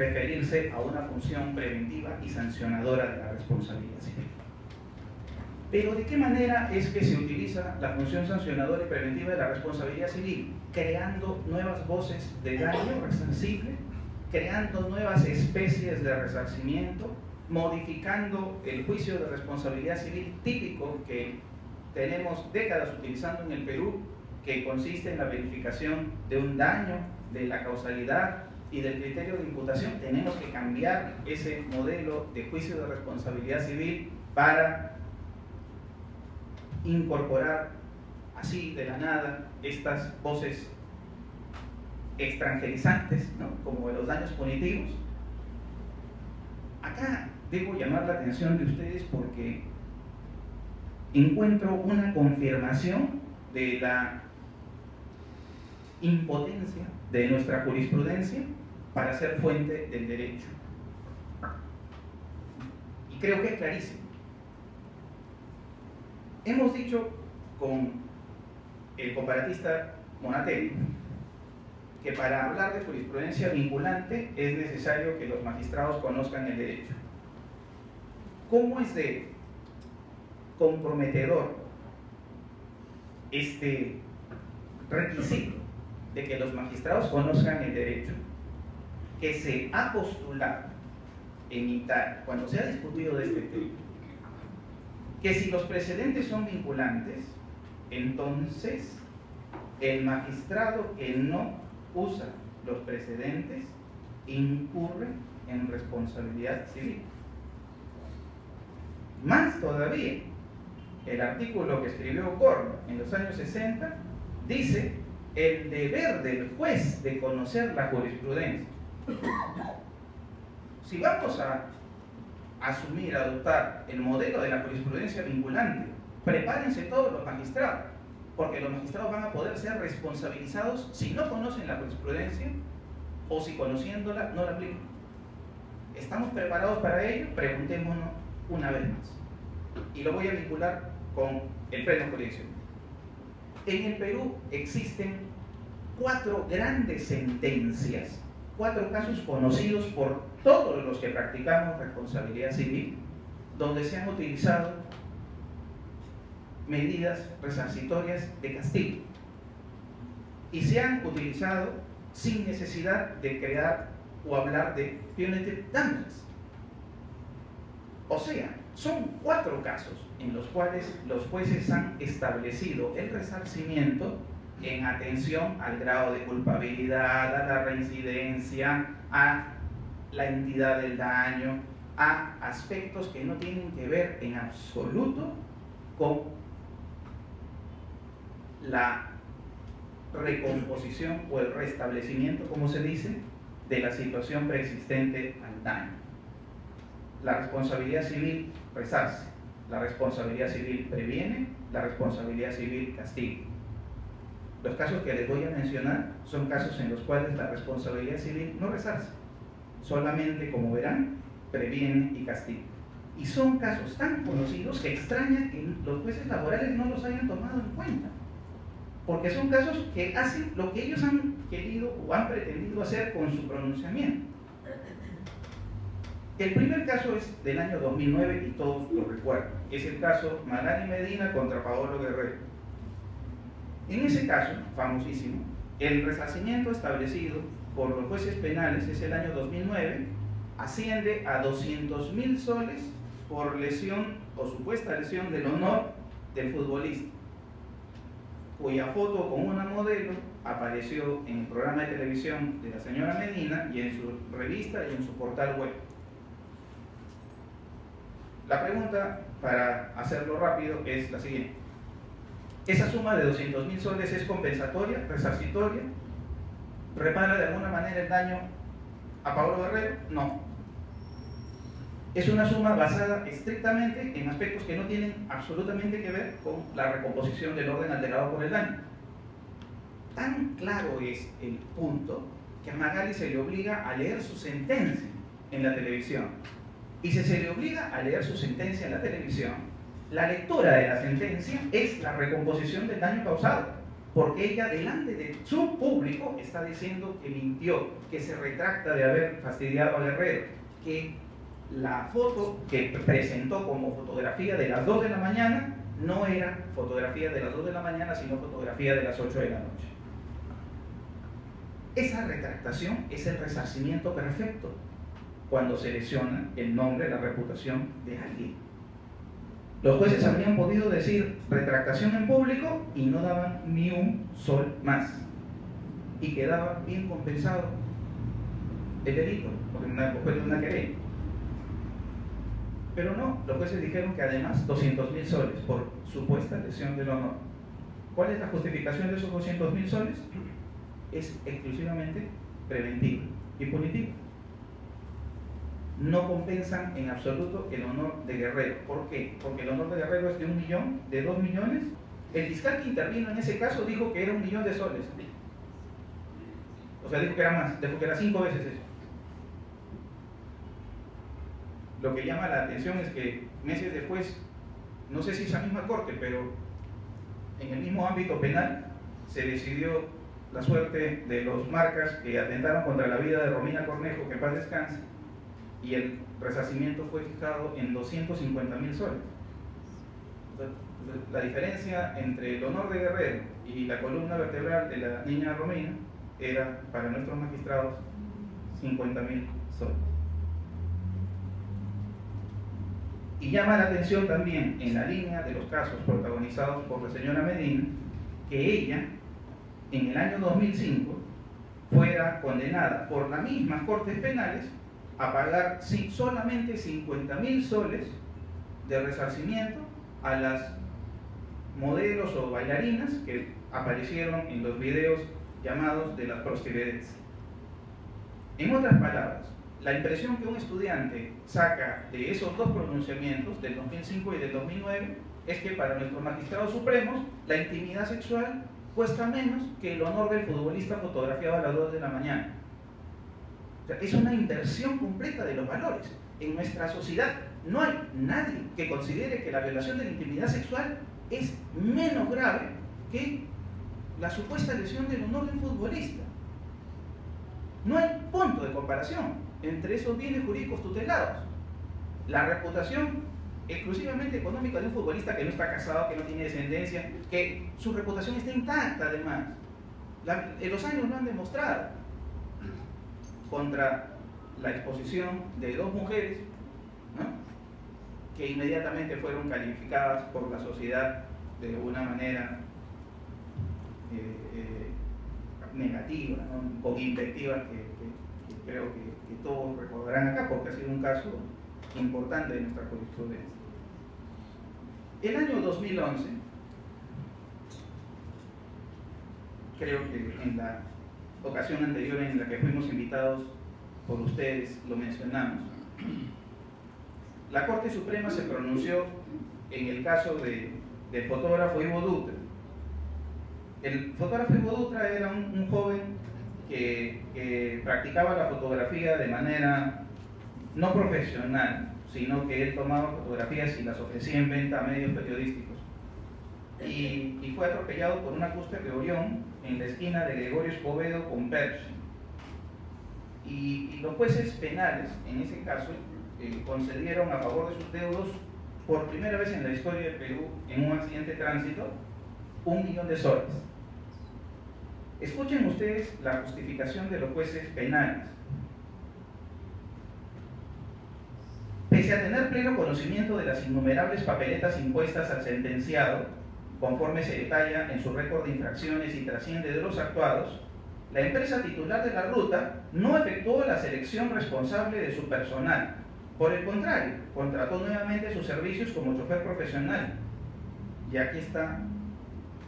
referirse a una función preventiva y sancionadora de la responsabilidad civil. Pero ¿de qué manera es que se utiliza la función sancionadora y preventiva de la responsabilidad civil? Creando nuevas voces de daño resarcible, creando nuevas especies de resarcimiento, modificando el juicio de responsabilidad civil típico que tenemos décadas utilizando en el Perú, que consiste en la verificación de un daño, de la causalidad y del criterio de imputación. Tenemos que cambiar ese modelo de juicio de responsabilidad civil para incorporar así de la nada estas voces extranjerizantes, ¿no? como de los daños punitivos. Acá debo llamar la atención de ustedes porque encuentro una confirmación de la impotencia de nuestra jurisprudencia para ser fuente del derecho. Y creo que es clarísimo. Hemos dicho con el comparatista Monatelli que para hablar de jurisprudencia vinculante es necesario que los magistrados conozcan el derecho. ¿Cómo es de comprometedor este requisito de que los magistrados conozcan el derecho que se ha postulado en Italia, cuando se ha discutido de este tema, que si los precedentes son vinculantes, entonces el magistrado que no usa los precedentes incurre en responsabilidad civil. Más todavía, el artículo que escribió Corno en los años 60 dice el deber del juez de conocer la jurisprudencia. Si vamos a asumir, adoptar el modelo de la jurisprudencia vinculante, prepárense todos los magistrados, porque los magistrados van a poder ser responsabilizados si no conocen la jurisprudencia o si conociéndola no la aplican. ¿Estamos preparados para ello? Preguntémonos una vez más. Y lo voy a vincular con el pleno jurisdicción. En el Perú existen cuatro grandes sentencias, cuatro casos conocidos por todos los que practicamos responsabilidad civil, donde se han utilizado medidas resarcitorias de castigo y se han utilizado sin necesidad de crear o hablar de punitive damages. O sea, son cuatro casos en los cuales los jueces han establecido el resarcimiento en atención al grado de culpabilidad, a la reincidencia, a la entidad del daño, a aspectos que no tienen que ver en absoluto con la recomposición o el restablecimiento, como se dice, de la situación preexistente al daño. La responsabilidad civil resarce, la responsabilidad civil previene, la responsabilidad civil castiga. Los casos que les voy a mencionar son casos en los cuales la responsabilidad civil no resarce, solamente, como verán, previene y castiga. Y son casos tan conocidos que extraña que los jueces laborales no los hayan tomado en cuenta, porque son casos que hacen lo que ellos han querido o han pretendido hacer con su pronunciamiento. El primer caso es del año 2009 y todos lo recuerdan. Es el caso Malani Medina contra Paolo Guerrero. En ese caso, famosísimo, el resarcimiento establecido por los jueces penales es el año 2009, asciende a 200 mil soles por lesión o supuesta lesión del honor del futbolista, cuya foto con una modelo apareció en el programa de televisión de la señora Medina y en su revista y en su portal web. La pregunta, para hacerlo rápido, es la siguiente. ¿Esa suma de 200 mil soles es compensatoria, resarcitoria? ¿Repara de alguna manera el daño a Pablo Guerrero? No. Es una suma basada estrictamente en aspectos que no tienen absolutamente que ver con la recomposición del orden alterado por el daño. Tan claro es el punto que a Magali se le obliga a leer su sentencia en la televisión y si se le obliga a leer su sentencia en la televisión, la lectura de la sentencia es la recomposición del daño causado. porque ella delante de su público está diciendo que mintió, que se retracta de haber fastidiado a Guerrero, que la foto que presentó como fotografía de las 2 de la mañana no era fotografía de las 2 de la mañana, sino fotografía de las 8 de la noche. Esa retractación es el resarcimiento perfecto cuando se lesiona el nombre, la reputación de alguien. Los jueces habrían podido decir retractación en público y no daban ni un sol más. Y quedaba bien compensado el delito, porque fue de una querella. Pero no, los jueces dijeron que además 200 mil soles por supuesta lesión del honor. ¿Cuál es la justificación de esos 200 mil soles? Es exclusivamente preventiva y punitiva. No compensan en absoluto el honor de Guerrero. ¿Por qué? Porque el honor de Guerrero es de un millón, de dos millones. El fiscal que intervino en ese caso dijo que era un millón de soles. O sea, dijo que era más, dijo que era cinco veces eso. Lo que llama la atención es que meses después, no sé si esa misma corte, pero en el mismo ámbito penal se decidió la suerte de los marcas que atentaron contra la vida de Romina Cornejo, que paz descanse, y el resarcimiento fue fijado en 250 mil soles. La diferencia entre el honor de Guerrero y la columna vertebral de la niña Romina era para nuestros magistrados 50 mil soles. Y llama la atención también, en la línea de los casos protagonizados por la señora Medina, que ella, en el año 2005, fuera condenada por las mismas cortes penales a pagar solamente 50 mil soles de resarcimiento a las modelos o bailarinas que aparecieron en los videos llamados de las prostitutas. En otras palabras, la impresión que un estudiante saca de esos dos pronunciamientos, del 2005 y del 2009, es que para nuestros magistrados supremos la intimidad sexual cuesta menos que el honor del futbolista fotografiado a las 2 de la mañana. Es una inversión completa de los valores. En nuestra sociedad no hay nadie que considere que la violación de la intimidad sexual es menos grave que la supuesta lesión del honor del futbolista. No hay punto de comparación entre esos bienes jurídicos tutelados. La reputación exclusivamente económica de un futbolista que no está casado, que no tiene descendencia, que su reputación está intacta además. en los años lo han demostrado contra la exposición de dos mujeres que inmediatamente fueron calificadas por la sociedad de una manera eh, eh, negativa, con invectivas que creo que, todos recordarán acá porque ha sido un caso importante de nuestra jurisprudencia. El año 2011, creo que en la ocasión anterior en la que fuimos invitados por ustedes, lo mencionamos, la Corte Suprema se pronunció en el caso de, del fotógrafo Ivo Dutra. El fotógrafo Ivo Dutra era un joven que, practicaba la fotografía de manera no profesional, sino que él tomaba fotografías y las ofrecía en venta a medios periodísticos. Y, fue atropellado por una cúspide de Orión en la esquina de Gregorio Escobedo con Pershing. Y, los jueces penales, en ese caso, eh, concedieron a favor de sus deudos, por primera vez en la historia de Perú, en un accidente de tránsito, un millón de soles. Escuchen ustedes la justificación de los jueces penales. Pese a tener pleno conocimiento de las innumerables papeletas impuestas al sentenciado, conforme se detalla en su récord de infracciones y trasciende de los actuados, la empresa titular de la ruta no efectuó la selección responsable de su personal. Por el contrario, contrató nuevamente sus servicios como chofer profesional. Y aquí está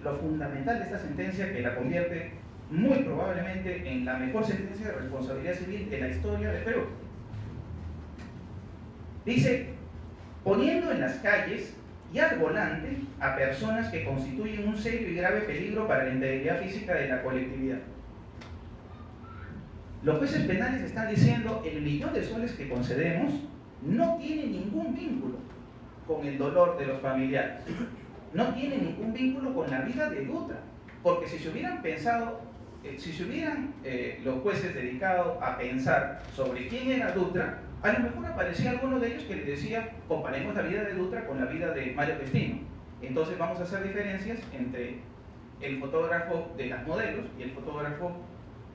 lo fundamental de esta sentencia que la convierte muy probablemente en la mejor sentencia de responsabilidad civil de la historia de Perú. Dice, poniendo en las calles y al volante a personas que constituyen un serio y grave peligro para la integridad física de la colectividad. Los jueces penales están diciendo el millón de soles que concedemos no tiene ningún vínculo con el dolor de los familiares, no tiene ningún vínculo con la vida de Dutra Porque si se hubieran pensado, eh, si se hubieran eh, los jueces dedicado a pensar sobre quién era Dutra, a lo mejor aparecía alguno de ellos que le decía, comparemos la vida de Dutra con la vida de Mario Testino. Entonces vamos a hacer diferencias entre el fotógrafo de las modelos y el fotógrafo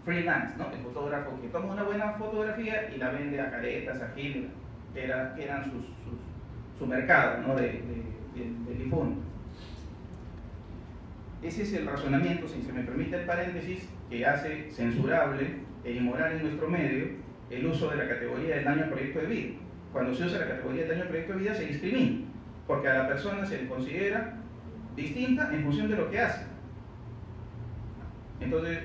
freelance, ¿no? el fotógrafo que toma una buena fotografía y la vende a caretas, a Gil, que, era, eran sus, su mercado ¿no? de, de, difunto. Ese es el razonamiento, si se me permite el paréntesis, que hace censurable e inmoral en nuestro medio el uso de la categoría del daño al proyecto de vida. Cuando se usa la categoría del daño al proyecto de vida se discrimina, porque a la persona se le considera distinta en función de lo que hace. Entonces,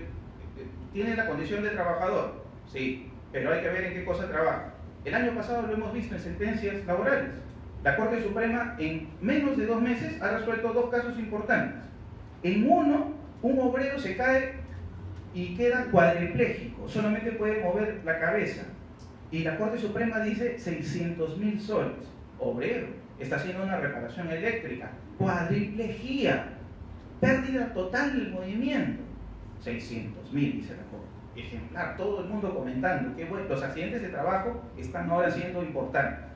tiene la condición de trabajador, sí, pero hay que ver en qué cosa trabaja. El año pasado lo hemos visto en sentencias laborales. La Corte Suprema en menos de dos meses ha resuelto dos casos importantes. En uno, un obrero se cae y queda cuadripléjico, solamente puede mover la cabeza. Y la Corte Suprema dice 600 mil soles. Obrero, está haciendo una reparación eléctrica. Cuadriplejía, pérdida total del movimiento. 600 mil, dice la Corte. Ejemplar, todo el mundo comentando que bueno, los accidentes de trabajo están ahora siendo importantes.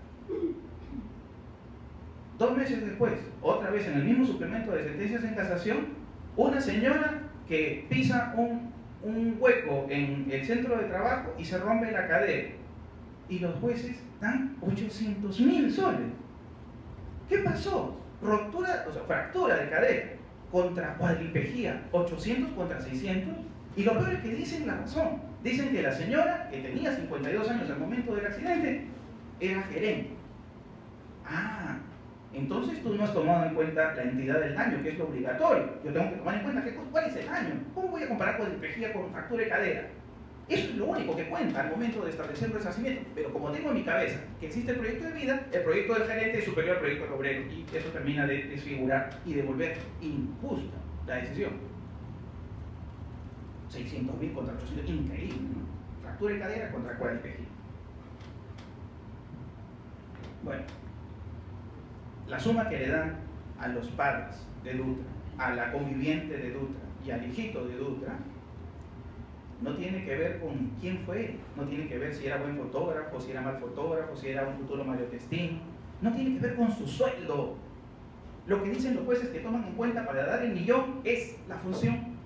Dos meses después, otra vez en el mismo suplemento de sentencias en casación, una señora que pisa un, un hueco en el centro de trabajo y se rompe la cadera. Y los jueces dan 800 mil soles. ¿Qué pasó? Ruptura, o sea, fractura de cadera contra cuadripejía, 800 contra 600. Y lo peor es que dicen la razón. Dicen que la señora, que tenía 52 años al momento del accidente, era gerente. Ah, entonces tú no has tomado en cuenta la entidad del daño, que es lo obligatorio. Yo tengo que tomar en cuenta que, cuál es el daño. ¿Cómo voy a comparar cuadriplegia con fractura de cadera? Eso es lo único que cuenta al momento de establecer el resarcimiento. Pero como tengo en mi cabeza que existe el proyecto de vida, el proyecto del gerente es superior al proyecto del obrero. Y eso termina de desfigurar y de volver injusta la decisión. 600.000 contra 800, increíble, ¿no? Fractura de cadera contra cuadriplegia. Bueno, la suma que le dan a los padres de Dutra, a la conviviente de Dutra y al hijito de Dutra, no tiene que ver con quién fue no tiene que ver si era buen fotógrafo, si era mal fotógrafo, si era un futuro Mario Testino, no tiene que ver con su sueldo. Lo que dicen los jueces que toman en cuenta para dar el millón es la función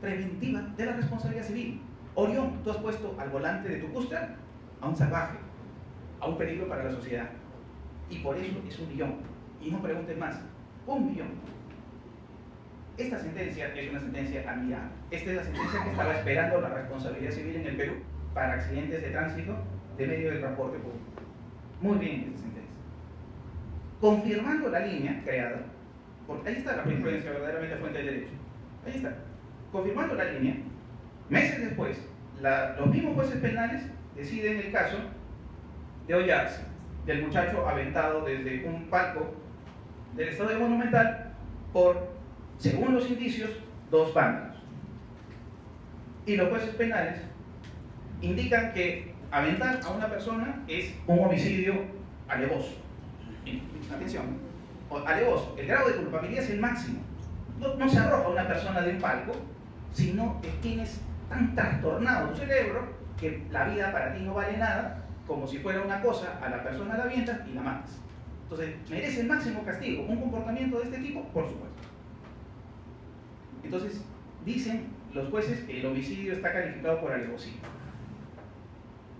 preventiva de la responsabilidad civil. Orión, tú has puesto al volante de tu cúster a un salvaje, a un peligro para la sociedad. Y por eso es un millón y no pregunten más. Un millón. Esta sentencia es una sentencia admirable. Esta es la sentencia que estaba esperando la responsabilidad civil en el Perú para accidentes de tránsito de medio del transporte público. Muy bien esta sentencia. Confirmando la línea creada, porque ahí está la jurisprudencia verdaderamente fuente de derecho. Ahí está. Confirmando la línea, meses después, los mismos jueces penales deciden el caso de Ollarse, del muchacho aventado desde un palco del Estado Monumental por, según los indicios, dos bandos. Y los jueces penales indican que aventar a una persona es un homicidio alevoso. Atención, alevoso. El grado de culpabilidad es el máximo. No, se arroja a una persona de un palco, sino que tienes tan trastornado tu cerebro que la vida para ti no vale nada, como si fuera una cosa, a la persona la avientas y la matas. Entonces, ¿merece el máximo castigo un comportamiento de este tipo? Por supuesto. Entonces, dicen los jueces que el homicidio está calificado por alevosía.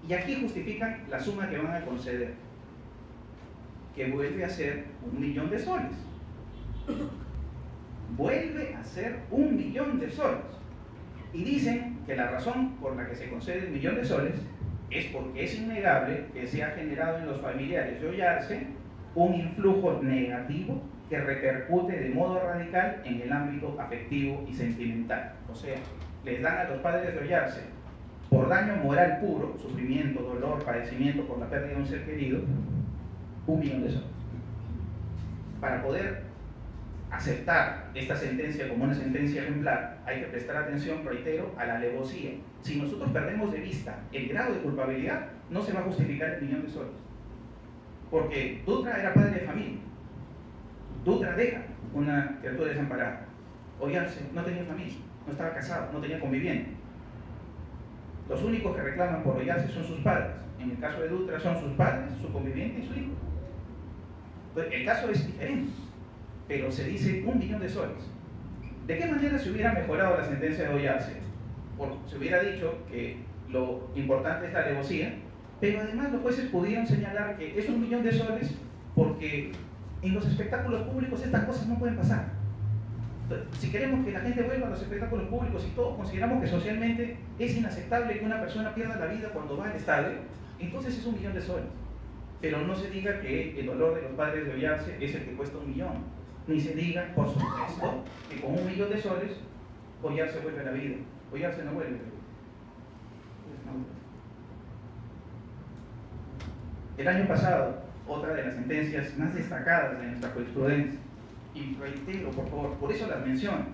Y aquí justifican la suma que van a conceder, que vuelve a ser un millón de soles. Vuelve a ser un millón de soles. Y dicen que la razón por la que se concede un millón de soles es porque es innegable que se ha generado en los familiares de Ollarse un influjo negativo que repercute de modo radical en el ámbito afectivo y sentimental. O sea, les dan a los padres de hollarse por daño moral puro, sufrimiento, dolor, padecimiento por la pérdida de un ser querido, un millón de soles. Para poder aceptar esta sentencia como una sentencia ejemplar, hay que prestar atención, reitero, a la alevosía. Si nosotros perdemos de vista el grado de culpabilidad, no se va a justificar el millón de soles. Porque Dutra era padre de familia. Dutra deja una criatura desamparada. Ollarse no tenía familia, no estaba casado, no tenía conviviente. Los únicos que reclaman por Ollarse son sus padres. En el caso de Dutra son sus padres, su conviviente y su hijo. El caso es diferente, pero se dice un millón de soles. ¿De qué manera se hubiera mejorado la sentencia de Ollarse? se hubiera dicho que lo importante es la alevosía, pero además los jueces pudieron señalar que es un millón de soles porque en los espectáculos públicos estas cosas no pueden pasar. Si queremos que la gente vuelva a los espectáculos públicos y todos consideramos que socialmente es inaceptable que una persona pierda la vida cuando va al estadio, entonces es un millón de soles. Pero no se diga que el dolor de los padres de Ollarse es el que cuesta un millón. Ni se diga, por supuesto, que con un millón de soles Ollarse vuelve a la vida. Ollarse no vuelve la vida. El año pasado, otra de las sentencias más destacadas de nuestra jurisprudencia, y reitero, por favor, por eso las menciono,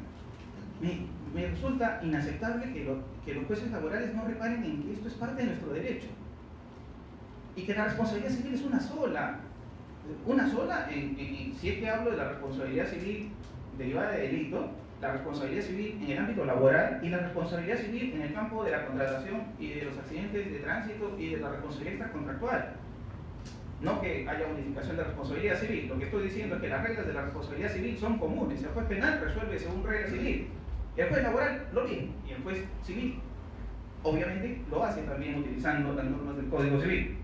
me, resulta inaceptable que, los jueces laborales no reparen en que esto es parte de nuestro derecho y que la responsabilidad civil es una sola. Una sola, en, si es que hablo de la responsabilidad civil derivada de delito, la responsabilidad civil en el ámbito laboral y la responsabilidad civil en el campo de la contratación y de los accidentes de tránsito y de la responsabilidad extracontractual. No que haya unificación de responsabilidad civil. Lo que estoy diciendo es que las reglas de la responsabilidad civil son comunes. El juez penal resuelve según reglas civil. El juez laboral lo mismo. Y el juez civil, obviamente, lo hace también utilizando las normas del Código Civil.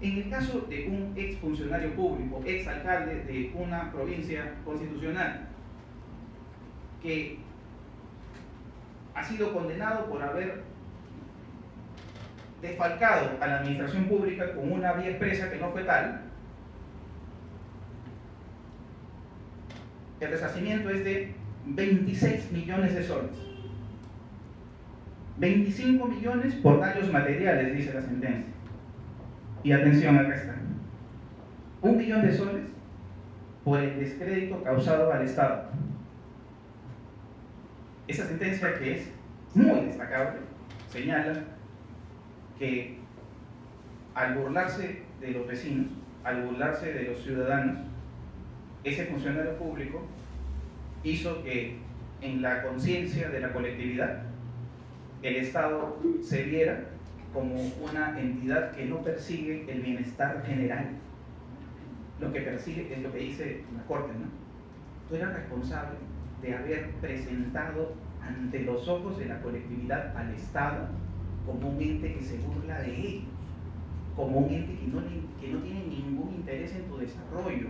En el caso de un ex funcionario público, ex alcalde de una provincia constitucional, que ha sido condenado por haber desfalcado a la administración pública con una vía expresa que no fue tal, el resarcimiento es de 26 millones de soles. 25 millones por daños materiales, dice la sentencia. Y atención, acá está. Un millón de soles por el descrédito causado al Estado. Esa sentencia que es muy destacable señala que al burlarse de los vecinos, al burlarse de los ciudadanos, ese funcionario público hizo que en la conciencia de la colectividad el Estado se viera como una entidad que no persigue el bienestar general. Lo que persigue es lo que dice la Corte, ¿no? Tú eras responsable de haber presentado ante los ojos de la colectividad al Estado como un ente que se burla de ellos, como un ente que no, que no tiene ningún interés en tu desarrollo,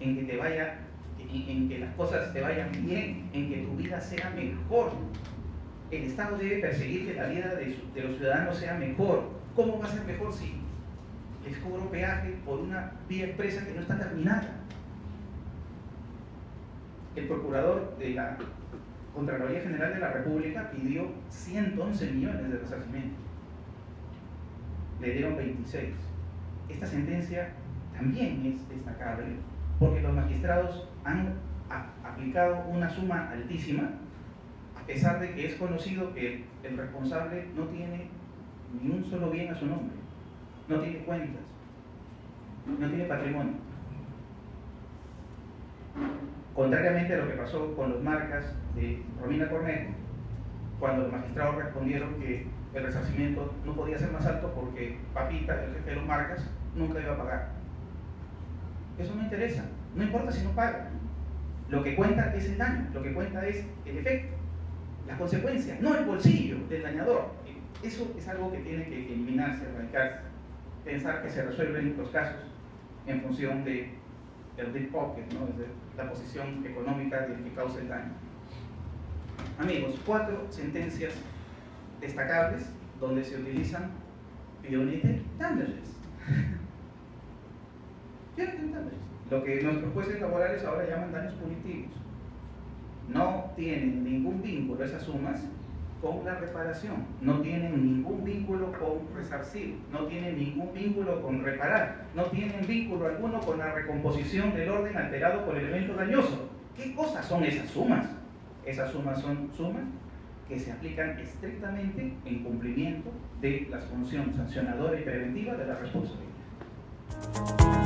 en que te vaya, en, que las cosas te vayan bien, en que tu vida sea mejor. El Estado debe perseguir que la vida de, de los ciudadanos sea mejor. ¿Cómo va a ser mejor si les cobro peaje por una vía expresa que no está terminada? El procurador de la Contraloría General de la República pidió 111 millones de resarcimiento. Le dieron 26. Esta sentencia también es destacable porque los magistrados han aplicado una suma altísima, a pesar de que es conocido que el responsable no tiene ni un solo bien a su nombre, no tiene cuentas, no tiene patrimonio. Contrariamente a lo que pasó con los marcas de Romina Cornejo, cuando los magistrados respondieron que el resarcimiento no podía ser más alto porque Papita, el jefe de los marcas, nunca iba a pagar. Eso no interesa, no importa si no paga. Lo que cuenta es el daño, lo que cuenta es el efecto, la consecuencia, no el bolsillo del dañador. Eso es algo que tiene que eliminarse, erradicarse. Pensar que se resuelven los casos en función de el deep pocket, ¿no? La posición económica del que causa el daño. Amigos, cuatro sentencias destacables donde se utilizan damages. damages. Lo que nuestros jueces laborales ahora llaman daños punitivos. No tienen ningún vínculo esas sumas con la reparación, no tienen ningún vínculo con resarcir, no tienen ningún vínculo con reparar, no tienen vínculo alguno con la recomposición del orden alterado por el evento dañoso. ¿Qué cosas son esas sumas? Esas sumas son sumas que se aplican estrictamente en cumplimiento de las funciones sancionadora y preventiva de la responsabilidad.